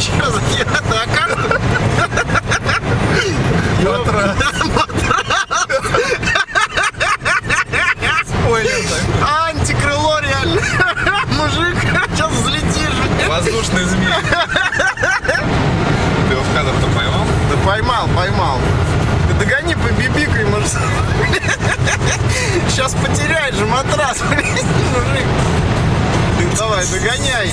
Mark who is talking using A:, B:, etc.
A: Сейчас я так. Матрас.
B: Спойлер
A: Антикрыло реально. Мужик, сейчас взлетишь. Воздушный
B: змей. Ты его в кадр-то поймал?
A: Да поймал, поймал. Ты догони, по побибикай, может. Сейчас потеряешь же матрас, мужик. Давай, догоняй.